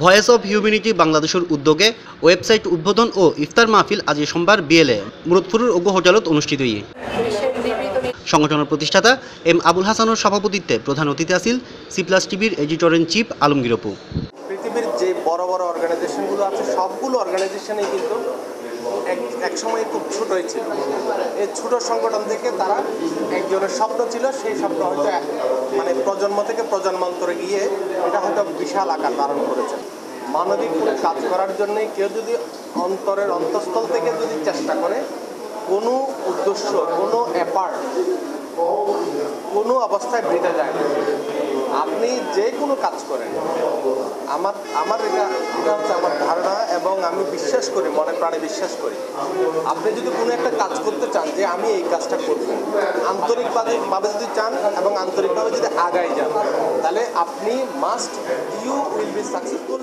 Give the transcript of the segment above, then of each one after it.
Voice of humanity বাংলাদেশের উদ্যোগে website উদ্বোধন ও ইফতার মাহফিল আজ সোমবার বিএলএ মুরদপুরের অজ্ঞ হোটেলত অনুষ্ঠিত হয়ে সংগঠনের প্রতিষ্ঠাতা এম আবুল হাসানের সভাপতিত্বে প্রধান অতিথি আসিল সি প্লাস টিভির editor in chief Alamgir Opu. পৃথিবীর যে বড় বড় অর্গানাইজেশনগুলো আছে, সবগুলো অর্গানাইজেশনেই কিন্তু এক সময় খুব ছোটই ছিল। এই ছোট সংগঠন থেকে তারা একজনের স্বপ্ন ছিল, সেই স্বপ্ন হয়তো প্রজন্ম থেকে প্রজন্মান্তরে গিয়ে এটা হয়তো বিশাল আকার ধারণ করেছে। মানবিক কাজ করার জন্যই কেউ যদি অন্তরের অন্তঃস্থল থেকে যদি চেষ্টা করে, কোনো উদ্দেশ্য, কোনো অ্যাপার্ট কোনো অবস্থায় বৃথা যায় আপনি যে কোনো কাজ করেন, আমার আমার এটা এটা হচ্ছে আমার ধারণা এবং আমি বিশ্বাস করি, মনে প্রাণে বিশ্বাস করি। আপনি যদি কোনো একটা কাজ করতে চান যে আমি এই কাজটা করব, আন্তরিকভাবে ভাবে যদি চান এবং আন্তরিকভাবে যদি আগাই যান, তাহলে আপনি must you will be successful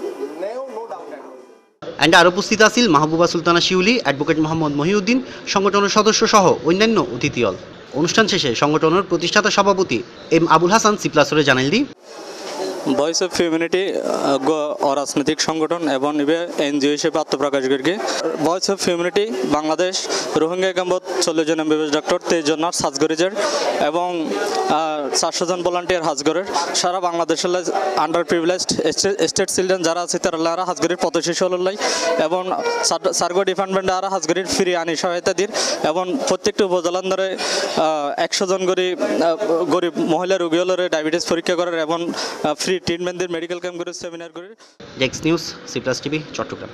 and আর উপস্থিত আসিল মাহবুবা সুলতানা শিউলি অ্যাডভোকেট মোহাম্মদ মহিউদ্দিন, সংগঠনের সদস্য সহ অন্যান্য অতিথিয়ল অনুষ্ঠান শেষে সংগঠনের প্রতিষ্ঠাতা সভাপতি এম আবুল হাসান সিপ্লাসরে জানাইল ভয়েস অফ হিউম্যানিটি অরাজনৈতিক সংগঠন এবং ইবে এনজিও হিসেবে আত্মপ্রকাশ করি voice of humanity Bangladesh, Rohingya কাম্বত চল্লিশ জন এমবিবিএস ডক্টর, তেইশ জন নার্স হাজগরিজের এবং চারশো জন ভলান্টিয়ার হাজগরের। সারা বাংলাদেশের আন্ডার প্রিভিলেজড স্টেট চিলড্রেন যারা আছে, তারা হাজগরির পথ শিশু হলাই এবং সার্গো ডিপার্টমেন্ট আর হাজগরির ফ্রি আনি সহায়তা দির। এবং প্রত্যেকটি উপজেলার ধরে একশো জন গরিব গরিব মহিলা রোগী হলে ডায়াবেটিস পরীক্ষা করার এবং ফ্রি ট্রিটমেন্ট দিয়ে মেডিকেল ক্যাম্প করে সেমিনার করে ডেক্স news C plus TV Chittagong